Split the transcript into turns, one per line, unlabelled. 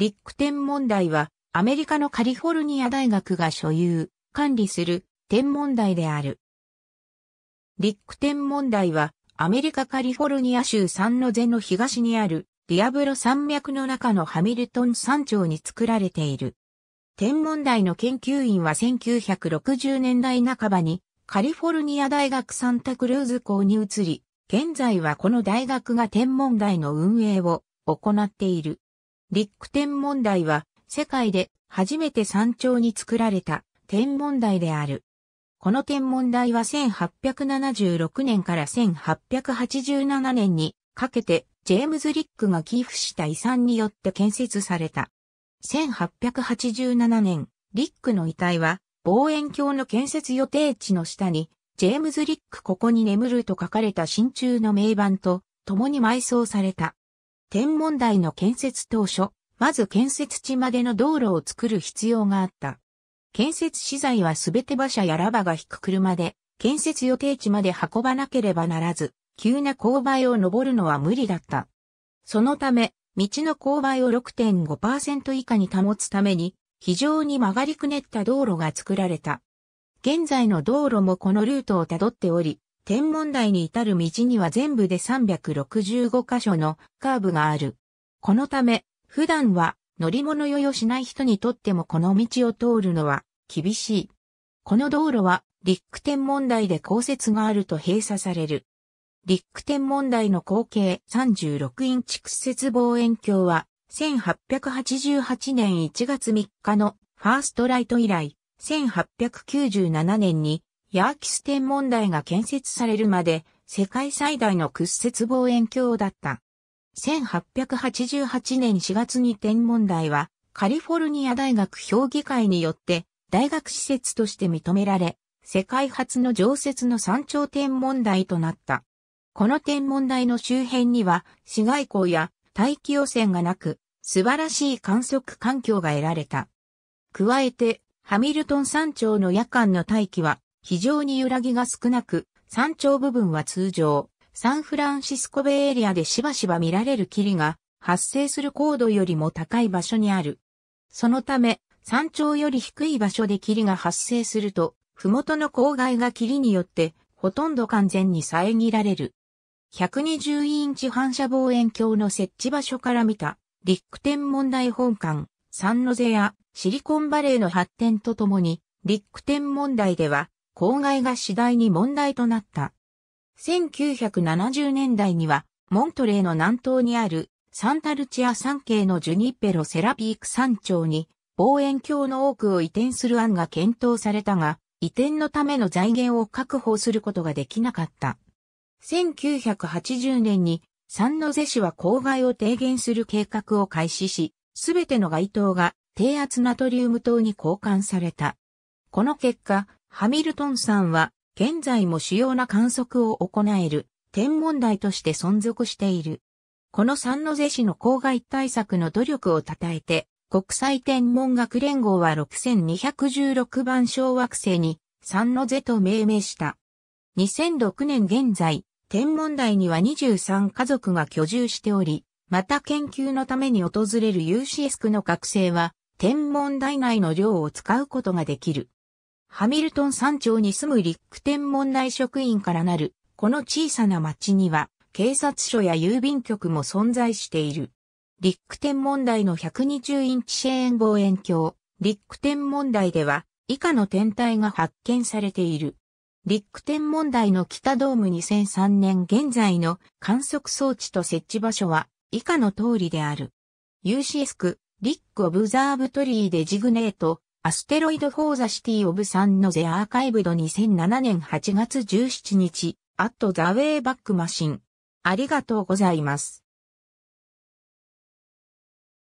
リック天文台はアメリカのカリフォルニア大学が所有、管理する天文台である。リック天文台はアメリカカリフォルニア州サンノゼの東にあるディアブロ山脈の中のハミルトン山頂に作られている。天文台の研究員は1960年代半ばにカリフォルニア大学サンタクルーズ校に移り、現在はこの大学が天文台の運営を行っている。リック天文台は世界で初めて山頂に作られた天文台である。この天文台は1876年から1887年にかけてジェームズ・リックが寄付した遺産によって建設された。1887年、リックの遺体は望遠鏡の建設予定地の下にジェームズ・リックここに眠ると書かれた真鍮の名板と共に埋葬された。天文台の建設当初、まず建設地までの道路を作る必要があった。建設資材はすべて馬車やラバが引く車で、建設予定地まで運ばなければならず、急な勾配を登るのは無理だった。そのため、道の勾配を6.5%以下に保つために、非常に曲がりくねった道路が作られた。現在の道路もこのルートをたどっており、天文台に至る道には全部で365箇所のカーブがある。このため、普段は乗り物酔いをしない人にとってもこの道を通るのは厳しい。この道路はリック天文台で降雪があると閉鎖される。リック天文台の合計36インチ屈折望遠鏡は1888年1月3日のファーストライト以来、1897年にヤーキス天文台が建設されるまで世界最大の屈折望遠鏡だった。1888年4月に天文台はカリフォルニア大学評議会によって大学施設として認められ、世界初の常設の山頂天文台となった。この天文台の周辺には市街光や大気汚染がなく、素晴らしい観測環境が得られた。加えて、ハミルトン山頂の夜間の大気は非常に揺らぎが少なく、山頂部分は通常、サンフランシスコベイエリアでしばしば見られる霧が発生する高度よりも高い場所にある。そのため、山頂より低い場所で霧が発生すると、ふもとの郊外が霧によってほとんど完全に遮られる。120インチ反射望遠鏡の設置場所から見た、リック天文台本館、サンノゼやシリコンバレーの発展とともに、リック天文台では、郊外が次第に問題となった。1970年代には、モントレーの南東にあるサンタルチア山系のジュニッペロセラピーク山頂に望遠鏡の多くを移転する案が検討されたが、移転のための財源を確保することができなかった。1980年にサンノゼ市は郊外を低減する計画を開始し、すべての街灯が低圧ナトリウム灯に交換された。この結果、ハミルトン山は現在も主要な観測を行える天文台として存続している。この三ノ瀬市の郊外対策の努力を称えて、国際天文学連合は6216番小惑星に三ノ瀬と命名した。2006年現在、天文台には23家族が居住しており、また研究のために訪れる UCS 区の学生は、天文台内の寮を使うことができる。ハミルトン山頂に住むリック天文台職員からなる、この小さな町には、警察署や郵便局も存在している。リック天文台の120インチシェーン望遠鏡、リック天文台では、以下の天体が発見されている。リック天文台の北ドーム2003年現在の観測装置と設置場所は以下の通りである。UCS 区、リックオブザーブトリーデジグネート、アステロイド・フォー・ザ・シティ・オブ・サン・ノゼ・アーカイブド2007年8月17日、アット・ザ・ウェイ・バック・マシン。ありがとうございます。